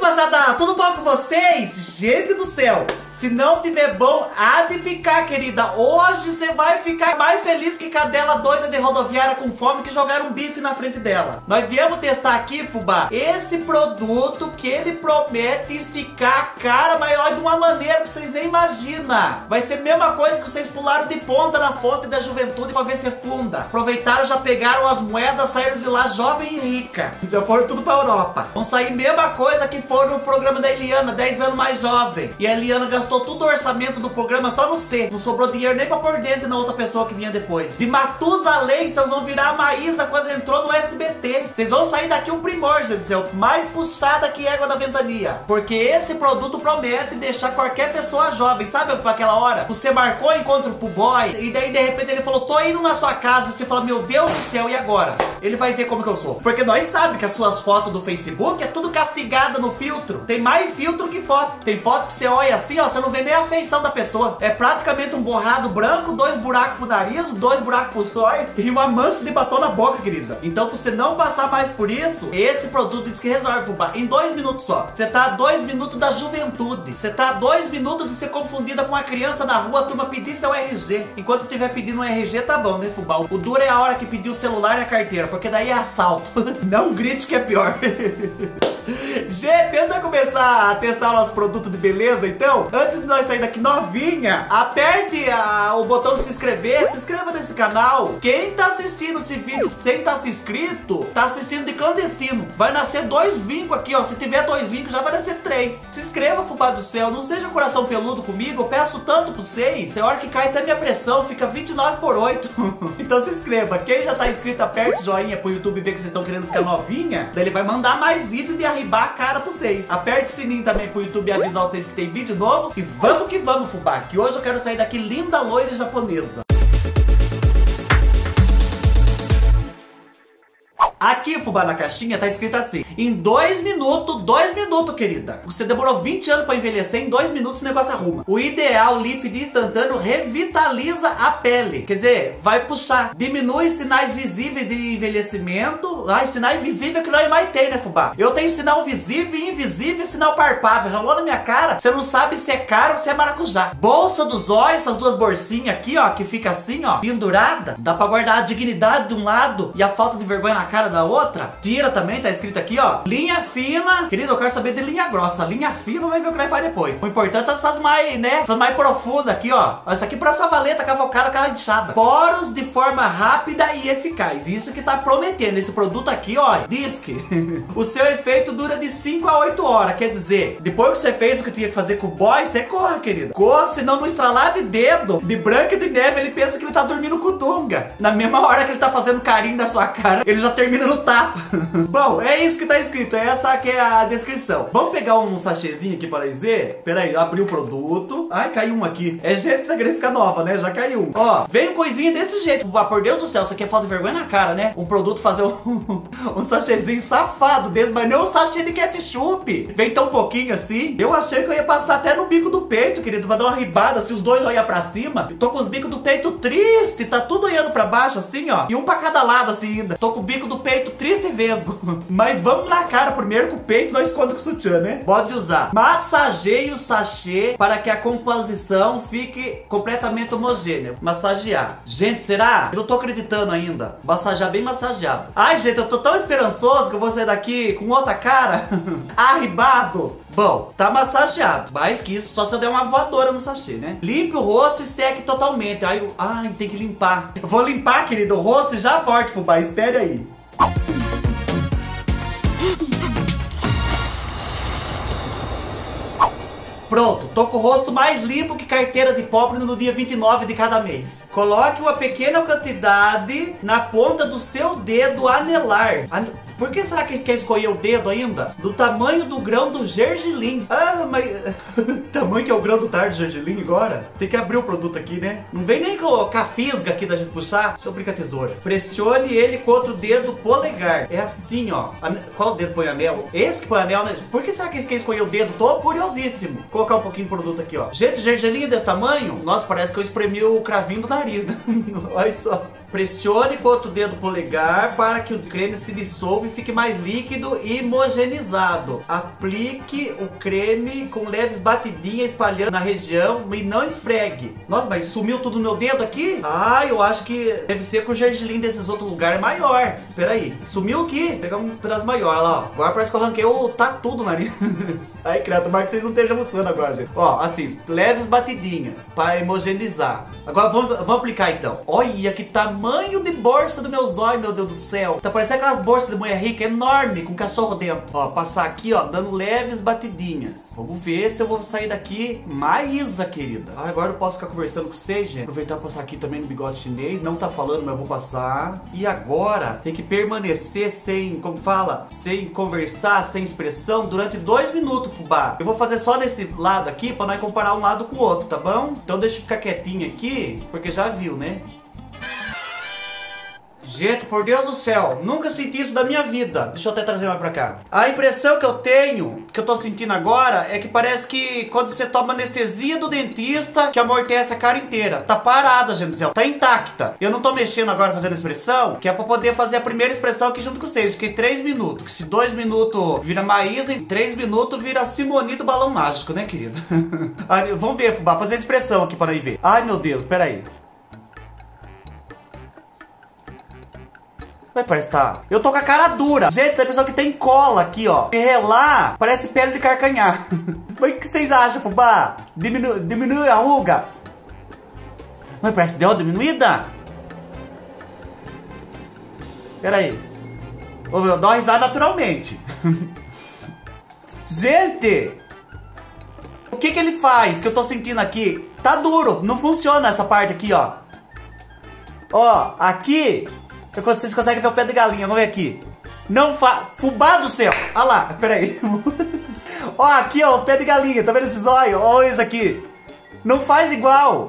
fubazada, tudo bom com vocês? Gente do céu, se não tiver bom, há de ficar, querida. Hoje você vai ficar mais feliz que cadela doida de rodoviária com fome que jogaram um bife na frente dela. Nós viemos testar aqui, fubá, esse produto que ele promete esticar a cara maior de uma maneira que vocês nem imaginam. Vai ser a mesma coisa que vocês pularam de ponta na fonte da juventude pra ver se funda. Aproveitaram, já pegaram as moedas, saíram de lá jovem e rica. Já foram tudo pra Europa. Vão sair mesma coisa que foram no programa da Eliana, 10 anos mais jovem. E a Eliana gastou gastou o orçamento do programa só no C. Não sobrou dinheiro nem pra pôr dentro na outra pessoa que vinha depois. De Matusalém, vocês vão virar a Maísa quando entrou no SBT. Vocês vão sair daqui um primor, gente. Mais puxada que égua da ventania. Porque esse produto promete deixar qualquer pessoa jovem. Sabe pra aquela hora? Você marcou encontro pro boy e daí de repente ele falou, tô indo na sua casa. E você fala, meu Deus do céu, e agora? Ele vai ver como que eu sou. Porque nós sabemos que as suas fotos do Facebook é tudo castigada no filtro. Tem mais filtro que foto. Tem foto que você olha assim, ó, você não vê nem a feição da pessoa. É praticamente um borrado branco, dois buracos pro nariz, dois buracos pro zóio e uma mancha de batom na boca, querida. Então, pra você não passar mais por isso, esse produto diz que resolve, fubá, em dois minutos só. Você tá a dois minutos da juventude. Você tá a dois minutos de ser confundida com uma criança na rua, a turma pedir seu RG. Enquanto tiver pedindo um RG, tá bom, né, fubá? O duro é a hora que pedir o celular e a carteira, porque daí é assalto. não grite que é pior. Gente, tenta começar a testar nosso produto de beleza, então, antes de nós sair daqui novinha, aperte a, o botão de se inscrever, se inscreva nesse canal. Quem tá assistindo esse vídeo sem tá se inscrito, tá assistindo de clandestino. Vai nascer dois vincos aqui, ó. Se tiver dois vincos, já vai nascer três. Se inscreva, fubá do céu. Não seja coração peludo comigo. Eu peço tanto pra vocês. Tem hora que cai até minha pressão, fica 29 por 8. então se inscreva. Quem já tá inscrito, aperte joinha pro YouTube ver que vocês estão querendo ficar novinha. Daí ele vai mandar mais vídeos de arribar a cara pra vocês. Aperte o sininho também pro YouTube avisar vocês que tem vídeo novo. E vamos que vamos, fubá, que hoje eu quero sair daqui linda, loira japonesa. Aqui, fubá, na caixinha, tá escrito assim. Em dois minutos, dois minutos, querida. Você demorou 20 anos pra envelhecer, em dois minutos o negócio arruma. O ideal Lift instantâneo revitaliza a pele. Quer dizer, vai puxar. Diminui sinais visíveis de envelhecimento. Ai, sinal invisível que nós mais tem, né, fubá? Eu tenho sinal visível, invisível e sinal parpável. Rolou na minha cara. Você não sabe se é caro ou se é maracujá. Bolsa dos olhos, essas duas bolsinhas aqui, ó, que fica assim, ó, pendurada. Dá pra guardar a dignidade de um lado e a falta de vergonha na cara da outra. Tira também, tá escrito aqui, ó. Linha fina. Querido, eu quero saber de linha grossa. Linha fina, vai ver o que vai fazer depois. O importante é essas mais, né? Essas mais profundas aqui, ó. Essa aqui pra sua valeta cavocada, aquela inchada. Poros de forma rápida e eficaz. Isso que tá prometendo. Esse produto aqui, ó, diz que o seu efeito dura de 5 a 8 horas. Quer dizer, depois que você fez o que tinha que fazer com o boy, você corra, querido. Corra, senão no estralar de dedo, de branca de neve, ele pensa que ele tá dormindo com o Dunga. Na mesma hora que ele tá fazendo carinho na sua cara, ele já termina no tapa. Bom, é isso que tá escrito. Essa aqui é a descrição. Vamos pegar um sachêzinho aqui para dizer. Pera aí, abri o produto. Ai, caiu um aqui. É gente que querendo ficar nova, né? Já caiu um. Ó, vem coisinha desse jeito. Ah, por Deus do céu, isso aqui é falta de vergonha na cara, né? Um produto fazer um, um sachêzinho safado desse, mas não um sachê de ketchup. Vem tão pouquinho assim. Eu achei que eu ia passar até no bico do peito, querido. Vai dar uma ribada, se os dois olhar pra cima. Eu tô com os bicos do peito triste. Tá tudo olhando pra baixo, assim, ó. E um pra cada lado, assim, ainda. Tô com o bico do peito triste e vesgo. Mas vamos na cara primeiro com o peito, nós esconde com o sutiã, né? Pode usar. Massageie o sachê para que a composição fique completamente homogênea. Massagear. Gente, será? Eu não tô acreditando ainda. Massagear bem massageado. Ai, gente, eu tô tão esperançoso que eu vou sair daqui com outra cara. Arribado. Bom, tá massageado. Mais que isso, só se eu der uma voadora no sachê, né? Limpe o rosto e seque totalmente. Ai, ai tem que limpar. Eu vou limpar, querido, o rosto já forte, fubá. Espere aí. Pronto, tô com o rosto mais limpo que carteira de pobre no dia 29 de cada mês. Coloque uma pequena quantidade na ponta do seu dedo anelar. An por que será que eles querem escolher o dedo ainda? Do tamanho do grão do gergelim. Ah, mas... tamanho que é o grão do tarde gergelim agora? Tem que abrir o produto aqui, né? Não vem nem com a fisga aqui da gente puxar. Deixa eu brincar a tesoura. Pressione ele contra o dedo polegar. É assim, ó. Qual dedo põe anel? Esse que põe anel, né? Por que será que eles querem escolher o dedo? Tô curiosíssimo. Vou colocar um pouquinho de produto aqui, ó. Gente, gergelim desse tamanho? Nossa, parece que eu espremi o cravinho do nariz, né? Olha só. Pressione com outro dedo polegar para que o creme se dissolva e fique mais líquido e homogeneizado. Aplique o creme com leves batidinhas espalhando na região e não esfregue. Nossa, mas sumiu tudo no meu dedo aqui? Ah, eu acho que deve ser que o gergelim desses outros lugares maior. Peraí, sumiu aqui. Pegar um pedaço maior, lá, ó. Agora parece que eu arranquei o tatu do nariz. Ai, criado, tomara que vocês não estejam almoçando agora, gente. Ó, assim, leves batidinhas para homogeneizar. Agora vamos, vamos aplicar então. Olha que tamanho de bolsa do meu zóio, meu Deus do céu. Tá parecendo aquelas bolsas de mulher rica enorme com cachorro dentro. Ó, passar aqui, ó, dando leves batidinhas. Vamos ver se eu vou sair daqui Maísa, querida. Ah, agora eu posso ficar conversando com vocês, gente. Aproveitar e passar aqui também no bigode chinês. Não tá falando, mas eu vou passar. E agora tem que permanecer sem, como fala, sem conversar, sem expressão durante dois minutos, fubá. Eu vou fazer só nesse lado aqui pra nós comparar um lado com o outro, tá bom? Então deixa eu ficar quietinho aqui, porque já viu, né? Gente, por Deus do céu, nunca senti isso da minha vida. Deixa eu até trazer mais pra cá. A impressão que eu tenho, que eu tô sentindo agora, é que parece que quando você toma anestesia do dentista, que amortece a cara inteira. Tá parada, gente do céu. Tá intacta. Eu não tô mexendo agora fazendo expressão, que é pra poder fazer a primeira expressão aqui junto com vocês. Fiquei 3 minutos. Que se 2 minutos vira Maísa, em 3 minutos vira Simoni do Balão Mágico, né, querido? Vamos ver, Fubá, fazer a expressão aqui para aí ver. Ai, meu Deus, peraí. Que tá... Eu tô com a cara dura. Gente, tem pessoa que tem cola aqui, ó. E relar, parece pele de carcanhar. Mas o que vocês acham, fubá? Diminu... Diminui a ruga? Mas parece que deu uma diminuída. Pera aí. Eu dou uma risada naturalmente. Gente! O que que ele faz que eu tô sentindo aqui? Tá duro, não funciona essa parte aqui, ó. Ó, aqui vocês conseguem ver o pé de galinha, vamos ver aqui. Não fa... Fubá do céu! Olha lá, peraí. ó, aqui, ó, o pé de galinha, tá vendo esses olhos? Olha isso aqui. Não faz igual.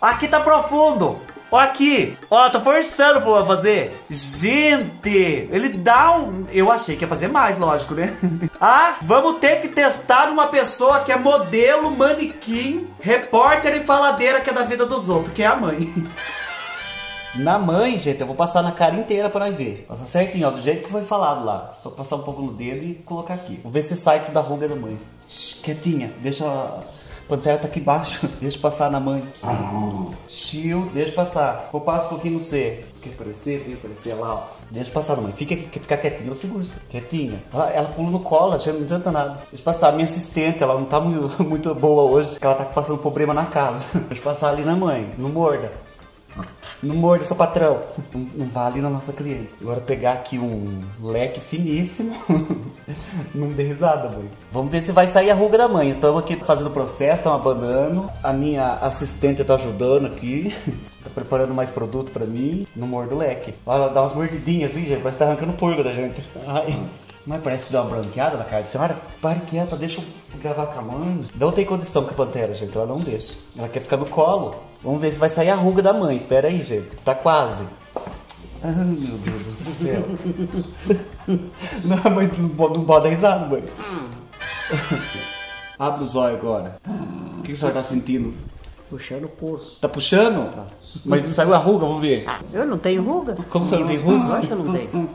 Aqui tá profundo. Ó aqui. Ó, tô forçando pra fazer. Gente, ele dá um... Eu achei que ia fazer mais, lógico, né? ah, vamos ter que testar uma pessoa que é modelo, manequim, repórter e faladeira que é da vida dos outros, que é a mãe. Na mãe, gente, eu vou passar na cara inteira pra nós ver. Passa certinho, ó, do jeito que foi falado lá. Só passar um pouco no dedo e colocar aqui. Vou ver se sai tudo da ruga da mãe. Shhh, quietinha, deixa a pantera tá aqui embaixo. Deixa passar na mãe. Chill, deixa passar. Vou passar um pouquinho no C. Quer aparecer? Quer aparecer lá, ó. Deixa passar na mãe. Fica, fica quietinha, eu seguro. Quietinha. Ela, ela pula no colo, já não adianta nada. Deixa passar. Minha assistente, ela não tá muito, muito boa hoje. Ela tá passando problema na casa. Deixa passar ali na mãe. Não morda. Não morde seu patrão. Não, não vale na nossa cliente. Agora pegar aqui um leque finíssimo. não dê risada, mãe. Vamos ver se vai sair a ruga da mãe. Estamos aqui fazendo o processo, estamos abanando. A minha assistente tá ajudando aqui. Tá preparando mais produto pra mim. Não morde o leque. Olha, dá umas mordidinhas assim, gente. Parece que tá arrancando purga da gente. Ai. Mas parece que deu uma branqueada na cara da senhora. Pare quieta, deixa eu gravar com a mãe. Não tem condição com a pantera, gente. Ela não deixa. Ela quer ficar no colo. Vamos ver se vai sair a ruga da mãe. Espera aí, gente. Tá quase. Ai, meu Deus do céu. não, mãe, não pode, não pode dar risada, mãe. Abre os olhos agora. O que a senhora tá sentindo? Puxando o couro. Tá puxando? Tá. Mas saiu a ruga, vamos ver. Eu não tenho ruga. Como você não tem ruga? Acho que eu não tenho.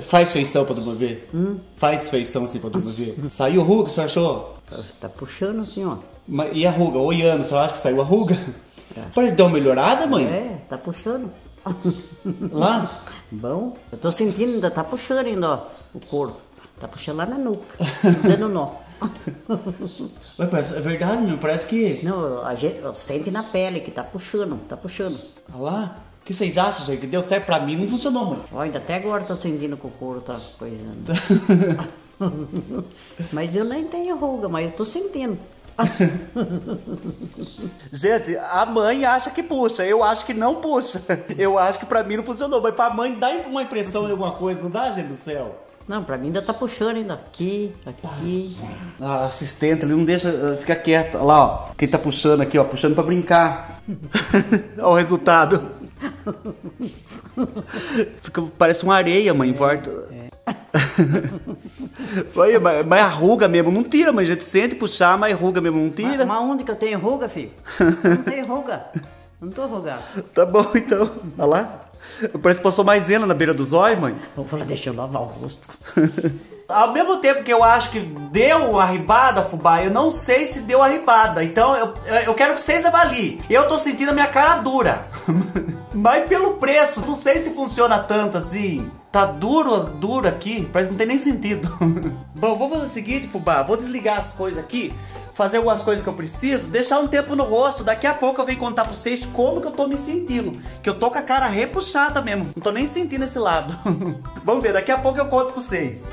Faz feição pra todo ver. Hum? Faz feição assim pra todo ver. Saiu ruga, você achou? Tá, tá, puxando assim, ó. Mas, e a ruga? Olhando, você acha que saiu a ruga? Parece que deu uma melhorada, mãe? É, tá puxando. Lá? Bom, eu tô sentindo, ainda tá puxando ainda, ó, o couro. Tá puxando lá na nuca, dando nó. Parece, é verdade, não parece que... Não, a gente sente na pele que tá puxando, tá puxando. Olha lá. O que vocês acham, gente? Que deu certo pra mim, não funcionou, mãe. Ó, ainda até agora tô sentindo que o couro tá coisando. mas eu nem tenho ruga, mas eu tô sentindo. Gente, a mãe acha que puxa, eu acho que não puxa. Eu acho que pra mim não funcionou, mas pra mãe dá uma impressão de alguma coisa, não dá, gente do céu? Não, pra mim ainda tá puxando ainda. Aqui, aqui. A assistente ali não deixa, eh, fica quieta. Olha lá, ó. Quem tá puxando aqui, ó. Puxando pra brincar. Olha o resultado. Fica, parece uma areia, mãe, em volta. É. Olha, mas, mas ruga mesmo não tira, mas a gente sente puxar, mas ruga mesmo não tira. Mas, mas onde que eu tenho ruga, filho? Não tenho ruga. Não tô rogado. Tá bom, então. Olha lá. Parece que passou maisena na beira dos olhos, mãe. Vou falar, deixa eu lavar o rosto. Ao mesmo tempo que eu acho que deu a ribada, fubá, eu não sei se deu a ribada. Então eu, eu quero que vocês avaliem. Eu tô sentindo a minha cara dura. Mas pelo preço, não sei se funciona tanto assim. Tá duro, duro aqui, parece que não tem nem sentido. Bom, vou fazer o seguinte, fubá, vou desligar as coisas aqui fazer algumas coisas que eu preciso, deixar um tempo no rosto. Daqui a pouco eu venho contar pra vocês como que eu tô me sentindo. Que eu tô com a cara repuxada mesmo. Não tô nem sentindo esse lado. Vamos ver, daqui a pouco eu conto pra vocês.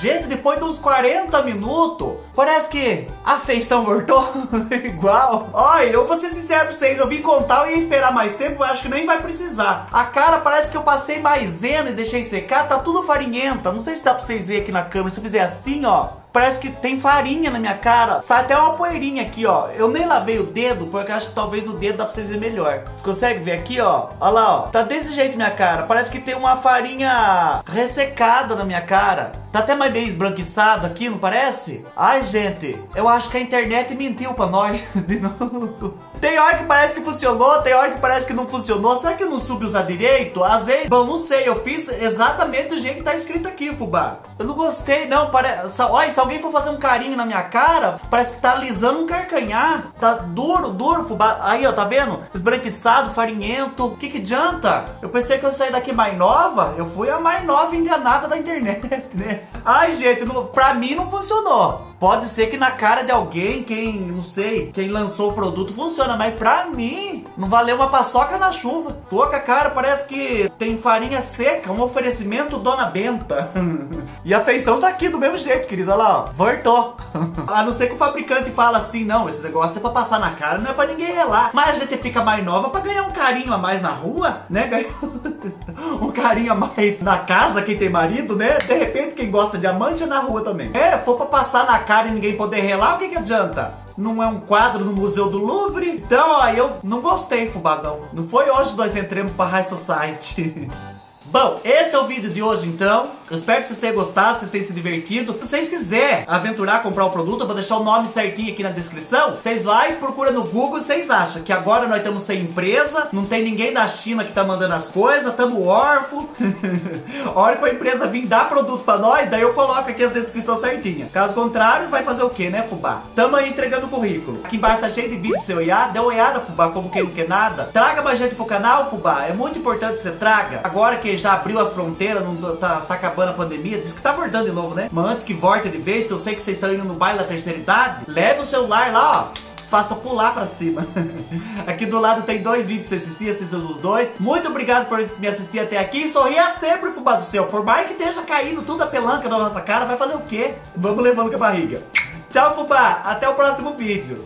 Gente, depois de uns 40 minutos, parece que a feição voltou igual. Olha, eu vou ser sincero pra vocês, eu vim contar, ia esperar mais tempo, eu acho que nem vai precisar. A cara parece que eu passei maisena e deixei secar, tá tudo farinhenta. Não sei se dá pra vocês verem aqui na câmera, se eu fizer assim, ó, Parece que tem farinha na minha cara. Sai até uma poeirinha aqui, ó. Eu nem lavei o dedo, porque acho que talvez no dedo dá pra vocês verem melhor. Você consegue ver aqui, ó? Olha lá, ó. Tá desse jeito minha cara. Parece que tem uma farinha ressecada na minha cara. Tá até mais bem esbranquiçado aqui, não parece? Ai, gente, eu acho que a internet mentiu pra nós de novo. Tem hora que parece que funcionou, tem hora que parece que não funcionou. Será que eu não soube usar direito? Às vezes, bom, não sei. Eu fiz exatamente do jeito que tá escrito aqui, fubá. Eu não gostei, não. Parece... Olha, se alguém for fazer um carinho na minha cara, parece que tá alisando um carcanhar. Tá duro, duro, fubá. Aí, ó, tá vendo? Esbranquiçado, farinhento. O que que adianta? Eu pensei que eu sair daqui mais nova. Eu fui a mais nova enganada da internet, né? Ai, gente, não, pra mim não funcionou. Pode ser que na cara de alguém, quem, não sei, quem lançou o produto funciona, mas pra mim, não valeu uma paçoca na chuva. Tô com a cara, parece que tem farinha seca, um oferecimento Dona Benta. e a feição tá aqui do mesmo jeito, querida, olha lá, ó, voltou. a não ser que o fabricante fala assim, não, esse negócio é pra passar na cara, não é pra ninguém relar. Mas a gente fica mais nova pra ganhar um carinho a mais na rua, né? Ganhar um carinho a mais na casa, quem tem marido, né? De repente, quem gosta de amante é na rua também. É, for pra passar na cara cara e ninguém poder relar, o que que adianta? Não é um quadro no Museu do Louvre? Então, ó, eu não gostei, Fubagão. Não foi hoje nós entramos pra High Society. Bom, esse é o vídeo de hoje então. Eu espero que vocês tenham gostado, vocês tenham se divertido. Se vocês quiserem aventurar, comprar o produto, eu vou deixar o nome certinho aqui na descrição. Vocês e procura no Google e vocês acham que agora nós estamos sem empresa, não tem ninguém da China que tá mandando as coisas, estamos órfãos. a hora que a empresa vir dar produto pra nós, daí eu coloco aqui as descrições certinhas. Caso contrário, vai fazer o que, né, Fubá? Tamo aí entregando o currículo. Aqui embaixo tá cheio de vídeo pra você olhar. Dê uma olhada, Fubá, como quem não quer nada. Traga mais gente pro canal, Fubá. É muito importante que você traga. Agora que já abriu as fronteiras, não tá, tá acabando a pandemia, diz que tá voltando de novo, né? Mas antes que volte de vez, eu sei que vocês estão indo no baile da terceira idade, leve o celular lá, ó faça pular pra cima. aqui do lado tem dois vídeos pra você assistir, assista os dois. Muito obrigado por me assistir até aqui. Sorria sempre, fubá do céu. Por mais que esteja caindo tudo a pelanca na nossa cara, vai fazer o quê? Vamos levando com a barriga. Tchau, fubá. Até o próximo vídeo.